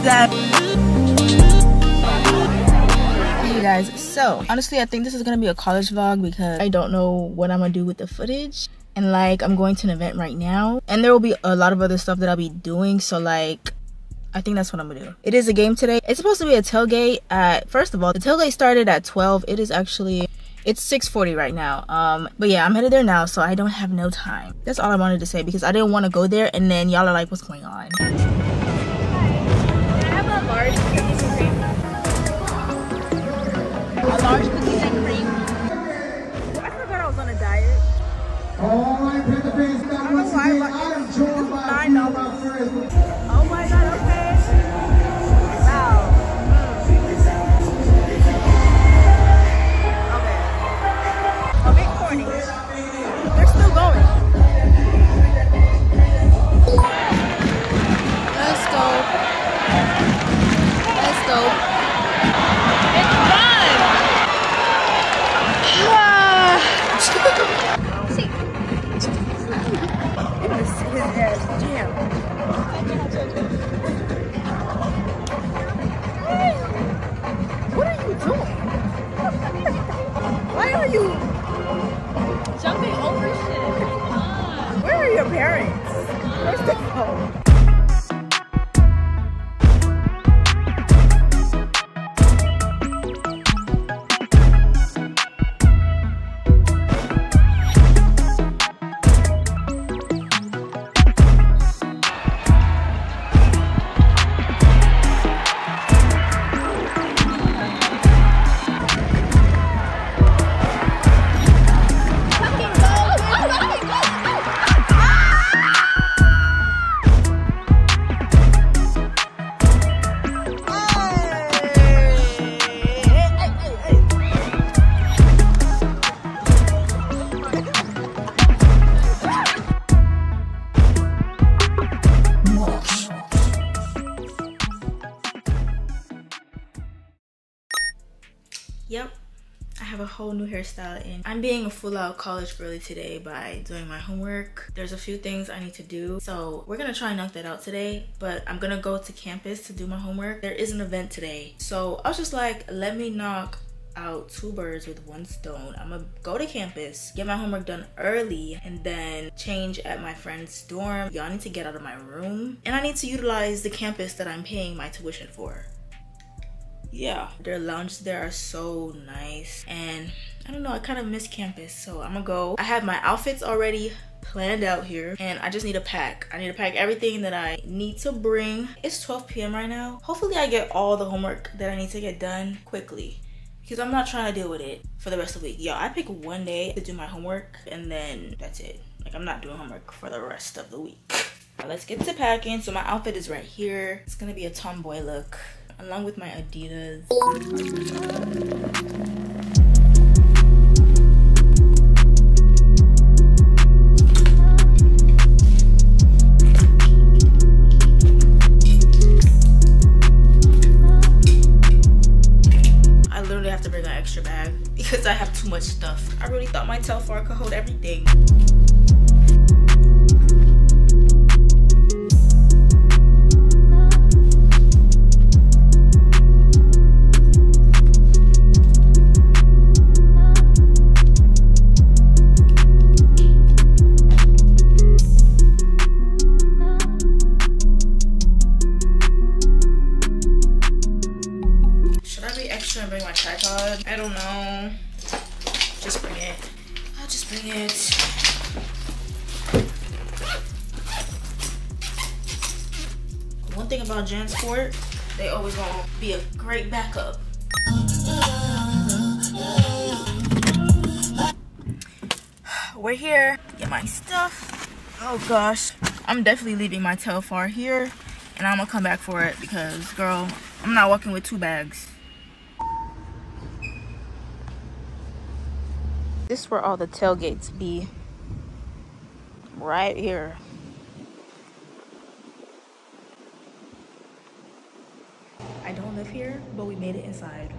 That. Hey guys, so honestly, I think this is gonna be a college vlog because I don't know what I'm gonna do with the footage. And like, I'm going to an event right now, and there will be a lot of other stuff that I'll be doing. So like, I think that's what I'm gonna do. It is a game today. It's supposed to be a tailgate at, first of all, the tailgate started at 12. It is actually, it's 6.40 right now. Um, But yeah, I'm headed there now, so I don't have no time. That's all I wanted to say because I didn't want to go there and then y'all are like, what's going on? Whole new hairstyle and I'm being a full out college girly today by doing my homework. There's a few things I need to do. So we're gonna try and knock that out today, but I'm gonna go to campus to do my homework. There is an event today. So I was just like, let me knock out two birds with one stone. I'm gonna go to campus, get my homework done early, and then change at my friend's dorm. Y'all need to get out of my room. And I need to utilize the campus that I'm paying my tuition for yeah. Their lounges there are so nice. And i don't know i kind of miss campus so i'm gonna go. I have my outfits already planned out here and i just need to pack. I need to pack everything that i need to bring. It's 12 p.m right now. Hopefully i get all the homework that i need to get done quickly because i'm not trying to deal with it for the rest of the week. Yo i pick one day to do my homework and then that's it. Like i'm not doing homework for the rest of the week. Let's get to packing. So my outfit is right here. It's gonna be a tomboy look along with my Adidas. I literally have to bring an extra bag because I have too much stuff. I really thought my Telfar could hold everything. Extra and bring my tripod? I don't know. Just bring it. I'll just bring it. One thing about Jansport, they always gonna be a great backup. We're here. Get my stuff. Oh gosh. I'm definitely leaving my Telfar here and I'm gonna come back for it because girl, I'm not walking with two bags. This is where all the tailgates be. Right here. I don't live here, but we made it inside.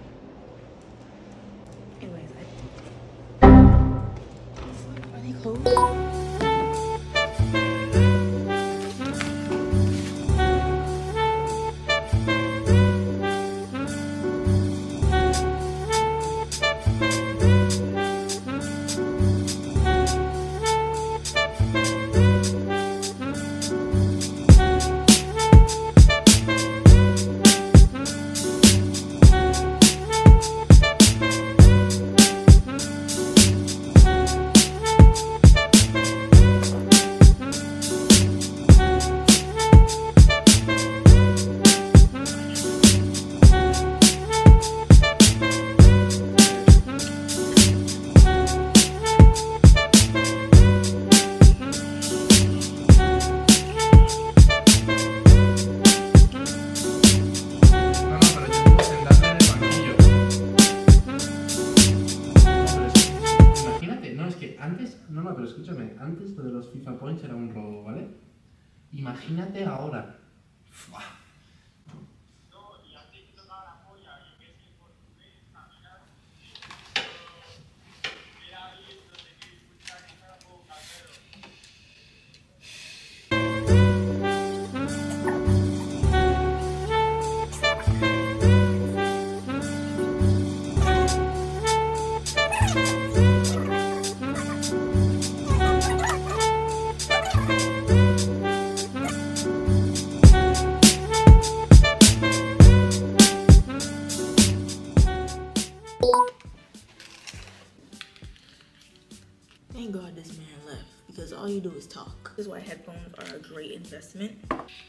Investment.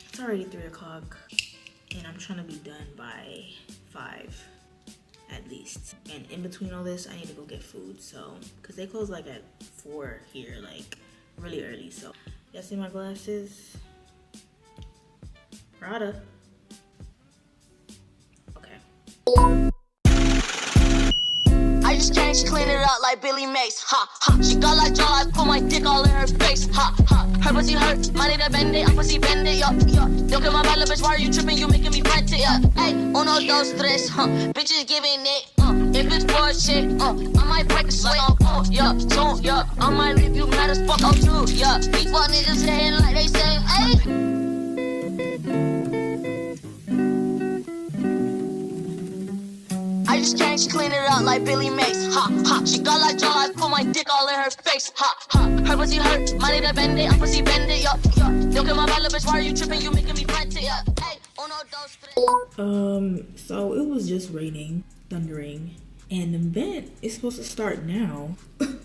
It's already three o'clock and I'm trying to be done by five at least. And in between all this, I need to go get food. So, cause they close like at four here, like really early. So, y'all see my glasses? Prada. Okay. I just she clean it up like Billy Mays. Ha ha. She got like jaw, I put my dick all in her face. Ha ha. Her pussy hurt, money to bend it, I'm pussy bend it, yo yo. Yo, get my bad bitch, why are you tripping? You making me rent it, yeah. Hey, uno dos tres, huh? Bitches giving it, uh. If it's bullshit, uh, I might break a sweat, uh, uh, yeah, soon, yeah. I might leave you mad as fuck, oh too, yeah. These niggas saying like they say, hey. I came, she clean it up like Billy Mays. Ha ha. She got like jaw, I put my dick all in her face. Ha ha. Her pussy hurt, money to bend it, I'm pussy bend it, yo yo. Yo, get my bad bitch, why are you tripping? You making me it, yeah. Hey, uno dos tres. Um, so it was just raining, thundering, and the event is supposed to start now.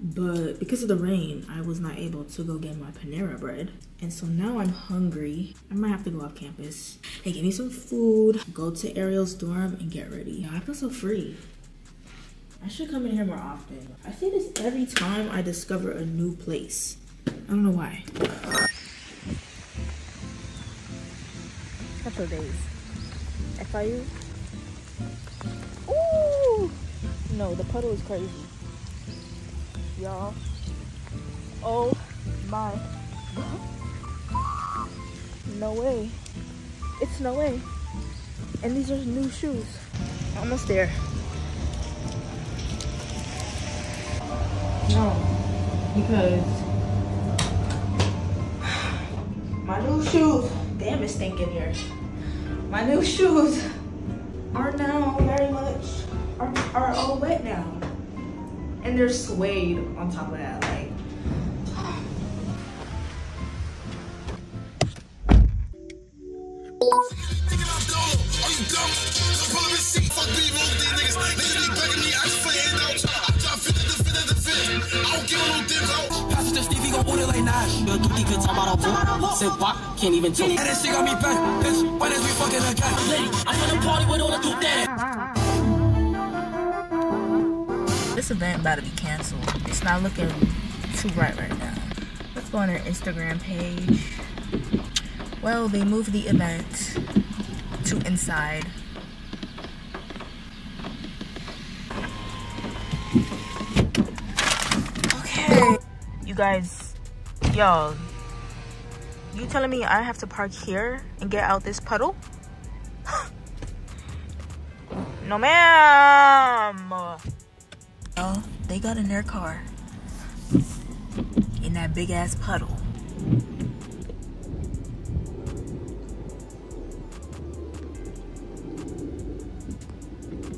but because of the rain, I was not able to go get my Panera bread. And so now I'm hungry. I might have to go off campus Hey, give me some food, go to Ariel's dorm, and get ready. I feel so free. I should come in here more often. I say this every time I discover a new place. I don't know why. Special days. FIU. Ooh! No, the puddle is crazy. Y'all. Oh my god. No way. It's no way. And these are new shoes. Almost there. No, because my new shoes, damn it's stinking here. My new shoes are now very much, are, are all wet now. And they're suede on top of that, like. Pastor Stevie gon' order like nine. Bill Duty could talk about a book. Said what? Can't even joke. And that shit got me back. Bitch, why did we fucking again? Lady, I'm in the party with all the two daddy. This event about to be canceled. It's not looking too bright right now. Let's go on their Instagram page. Well, they moved the event to inside. Okay. You guys, y'all, you telling me I have to park here and get out this puddle? no, ma'am. Oh, they got in their car. in that big ass puddle.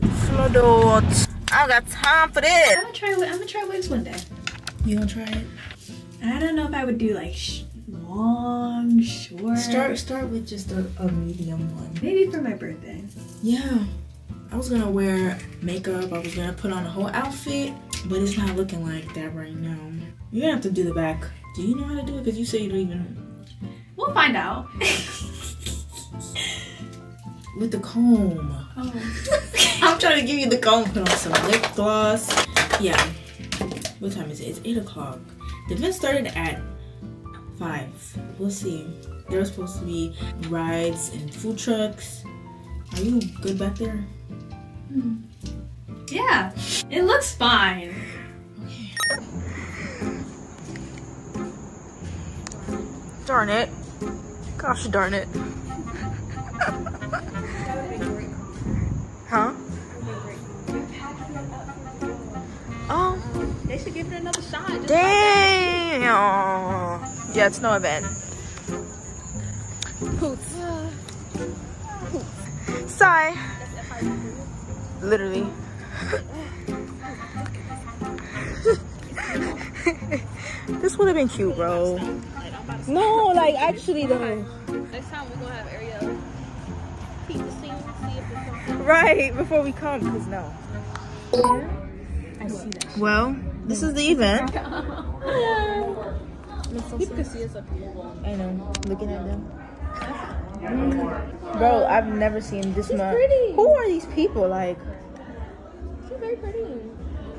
Floodot. I got time for this. I'm gonna try. I'm gonna try waves one day. You gonna try it? I don't know if I would do like sh- long, short. Start start with just a, a medium one. maybe for my birthday. Yeah. I was gonna wear makeup, I was gonna put on a whole outfit, but it's not looking like that right now. You're gonna have to do the back. Do you know how to do it? Because you say you don't even We'll find out. with the comb. oh. I'm trying to give you the comb. Put on some lip gloss. Yeah. What time is it? It's 8 o'clock. The event started at 5. We'll see. There were supposed to be rides and food trucks. Are you good back there? Yeah, it looks fine. Darn it. Gosh darn it. huh? Oh, They should give it another shot. damn. Yeah, it's no event. Poots. Poots. Sigh. Literally. this would have been cute, bro. No, like actually though. Next time we're gonna have Ariel peep the scene, see if it's. Right, before we come, because no. I see that. Well, this is the event. People can see us up here. I know, looking at them. Mm. Bro, I've never seen this much. pretty. Who are these people? Like, She's very pretty.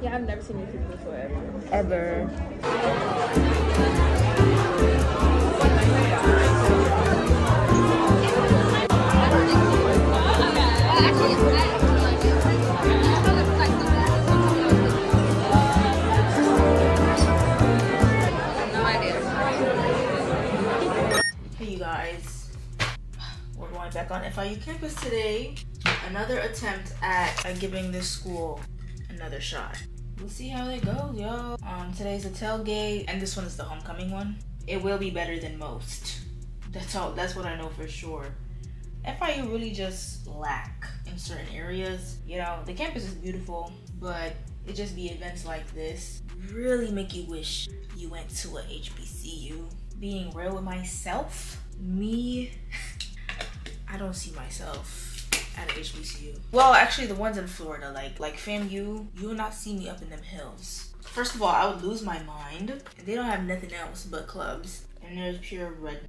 Yeah, I've never seen these people before ever. ever. Back on FIU campus today. Another attempt at, giving this school another shot. We'll see how it goes, yo. Um, today's a tailgate, and this one is the homecoming one. It will be better than most. That's all. That's what I know for sure. FIU really just lack in certain areas. You know, the campus is beautiful, but it just be events like this really make you wish you went to a HBCU. Being real with myself, me, I don't see myself at HBCU. Well, actually, the ones in Florida, like like FAMU, you will not see me up in them hills. First of all, I would lose my mind, they don't have nothing else but clubs, and there's pure red.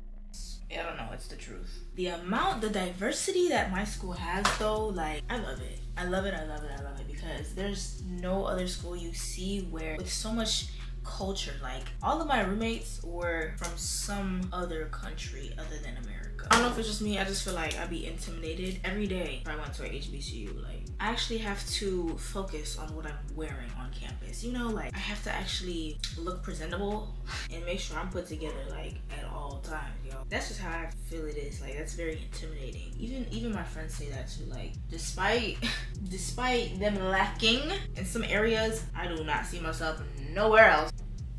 I don't know, it's the truth. The amount, the diversity that my school has, though, like, I love it. I love it, I love it, I love it because there's no other school you see where with so much culture. Like, all of my roommates were from some other country other than America. I don't know if it's just me, I just feel like I'd be intimidated every day if I went to a HBCU. Like, I actually have to focus on what I'm wearing on campus. You know, like, I have to actually look presentable and make sure I'm put together, like, at all times, yo. That's just how I feel it is. Like, that's very intimidating. Even even my friends say that too. Like, despite despite them lacking in some areas, I do not see myself nowhere else.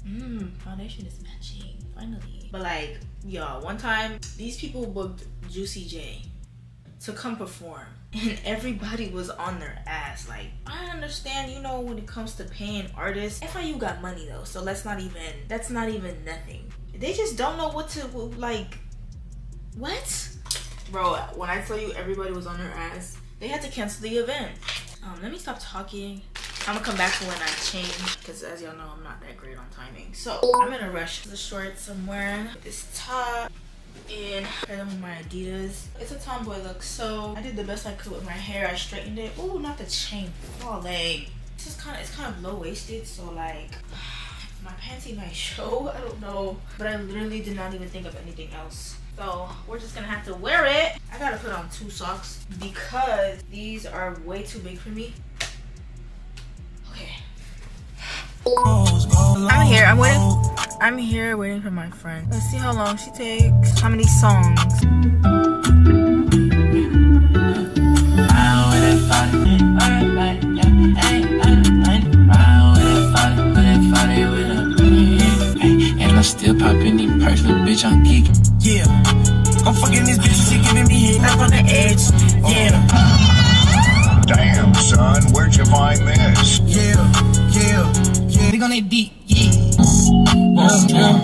Mmm, foundation is matching, finally. But like, y'all, one time these people booked Juicy J to come perform. And everybody was on their ass. Like, I understand, you know, when it comes to paying artists, FIU got money though, so let's not even, that's not even nothing. They just don't know what to, like, what? Bro, when I tell you everybody was on their ass, they had to cancel the event. Um, let me stop talking. I'm gonna come back when I change because as y'all know I'm not that great on timing. So I'm in a rush. The shorts I'm wearing, this top, and pair them with my Adidas. It's a tomboy look, so I did the best I could with my hair. I straightened it. Ooh, not the chain. Oh, leg. This is kind of it's kind of low waisted, so like my panty might show. I don't know, but I literally did not even think of anything else. So we're just gonna have to wear it. I gotta put on two socks because these are way too big for me. I'm here. I'm waiting. I'm here waiting for my friend. Let's see how long she takes. How many songs? And I still poppin' these perks, bitch, I'm geek. Yeah, I'm fucking this bitch, she giving me heat up on the edge. Yeah. Damn, son, where'd you find this? Yeah, yeah. They on that beat, yeah. Yeah, yeah,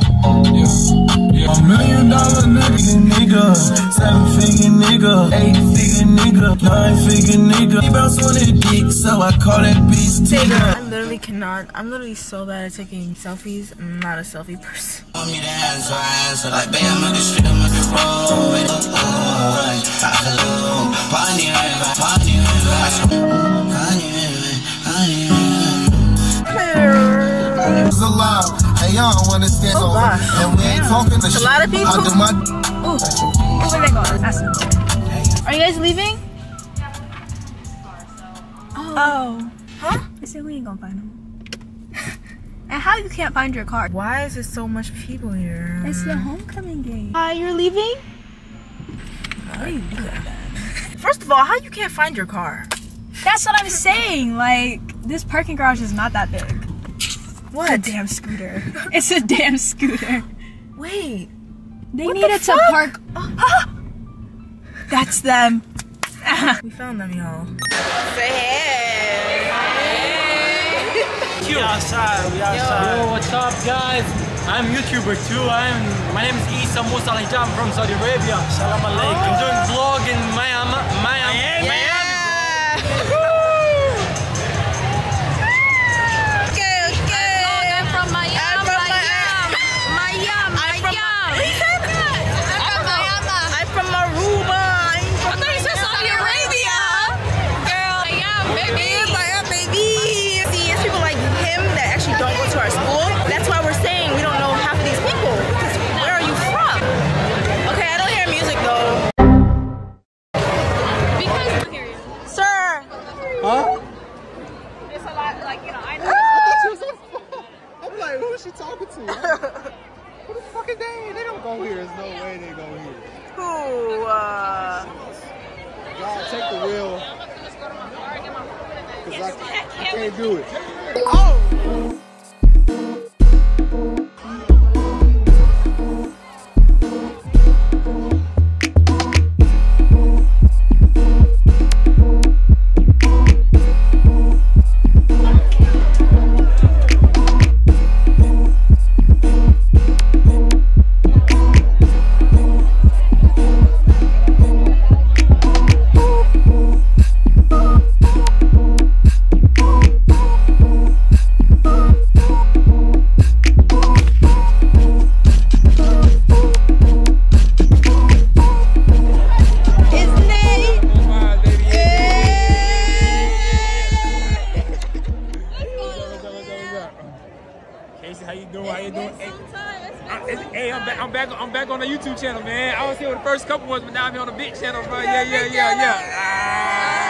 yeah. A million dollar nigga, nigga. Seven figure nigga. Eight figure nigga. Nine figure nigga. He bounce on that dick, so I call that bitch Tigger. I literally cannot. I'm literally so bad at taking selfies. I'm not a selfie person. Want me to answer, answer like, babe, I'm in the street, I'm in the road. Oh, oh, I hello, party, party, It's a lot. Hey, y'all don't understand. Oh, gosh. And we ain't talking the It's a lot of people. I do my Ooh, oh, where they going? Ask. Are you guys leaving? Oh. oh. Huh? I said we ain't gonna find them. and how you can't find your car? Why is there so much people here? It's the homecoming game. Hi, you're leaving? What are you doing? First of all, how you can't find your car? That's what I'm saying. Like, this parking garage is not that big. What? A damn scooter. it's a damn scooter. Wait. They What the needed to park. That's them. We found them, y'all. We outside, we outside. Yo, what's up, guys? I'm YouTuber too. I'm my name is Isa Musa Al Hijab from Saudi Arabia. Salam alaikum. I'm doing vlog in Miami. Miami. How you doing? How you doing? Hey, I, hey I'm, back. I'm back. I'm back on the YouTube channel, man. I was here with the first couple ones, but now I'm here on the big channel, bro. Yeah, yeah, yeah, yeah. Ah.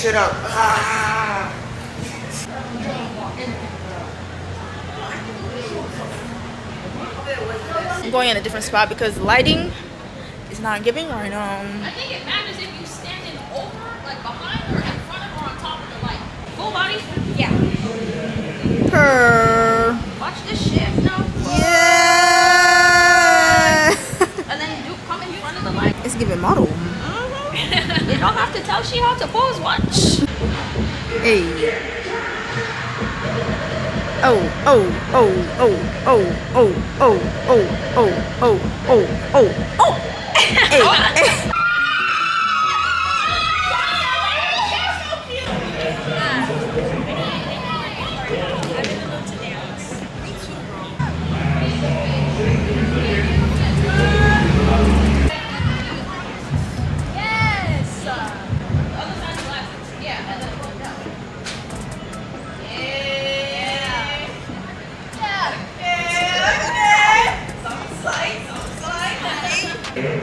Shit up. Ah. I'm going in a different spot because the lighting is not giving right now. I think it matters if you standing over, like behind, or in front of, or on top of the light. Full body? Yeah. Per. Watch this shit. No. Yeah. And then do come in front of the light. it's giving model. You don't have to tell she how to pose. Watch. Hey. Oh, oh, oh, oh, oh, oh, oh, oh, oh, oh, oh, oh, oh. Hey, Y'all,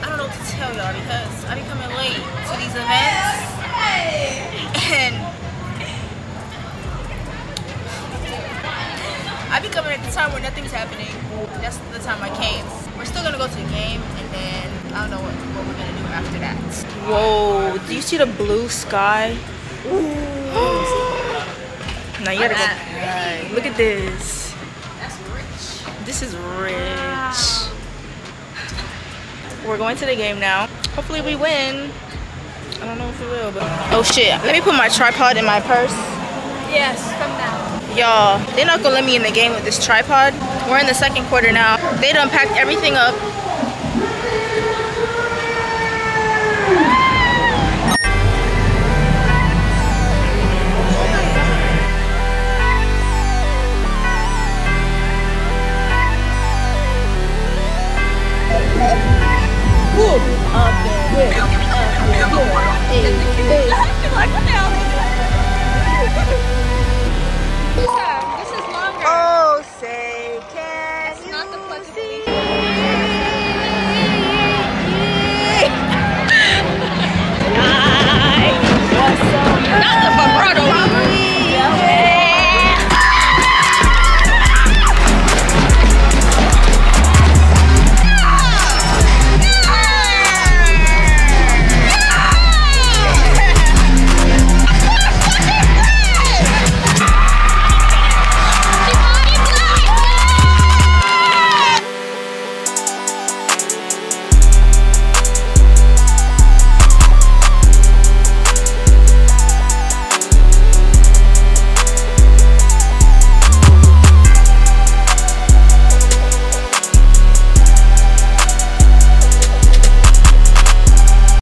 I don't know what to tell y'all because I be coming late to these events. And I be coming at the time where nothing's happening. That's the time I came. We're still gonna go to the game and then I don't know what, we're gonna do after that. Whoa, do you see the blue sky? Now you gotta go. Look at this. This is rich. We're going to the game now. Hopefully we win. I don't know if we will, but oh shit. Let me put my tripod in my purse. Yes, from now. Y'all, they're not gonna let me in the game with this tripod. We're in the second quarter now. They done packed everything up. Whoop! Up and up and hey, Hey, hey.